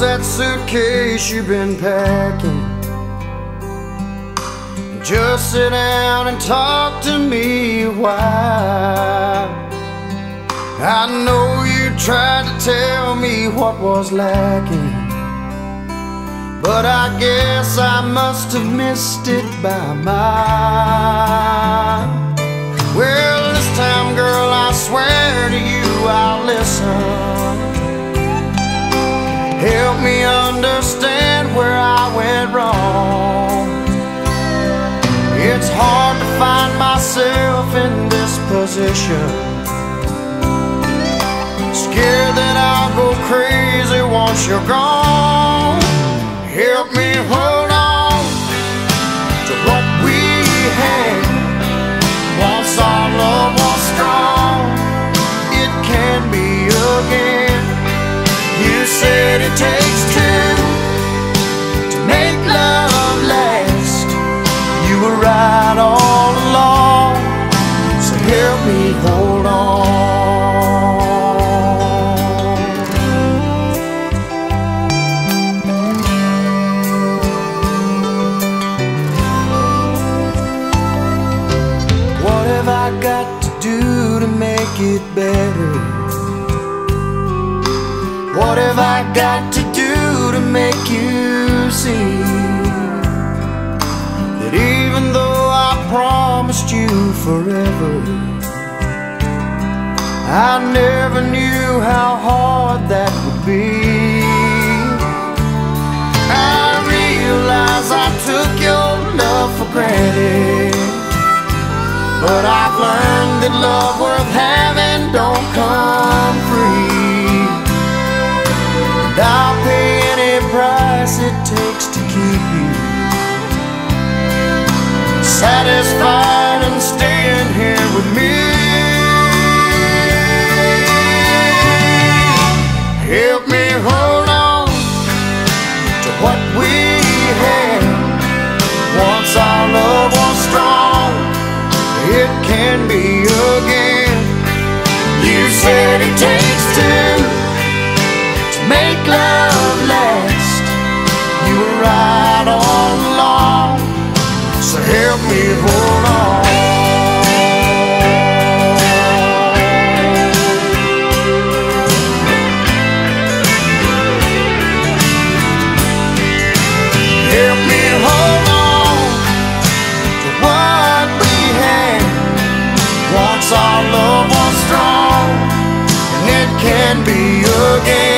that suitcase you've been packing? Just sit down and talk to me a while. I know you tried to tell me what was lacking. But I guess I must have missed it by mile. Understand where I went wrong. It's hard to find myself in this position. Scared that I'll go crazy once you're gone. Help me I got to do to make it better? What have I got to do to make you see that even though I promised you forever, I never knew how hard that would be. But I've learned that love worth having don't come free. And pay can be again. You said it takes two. our love was strong, and it can be again.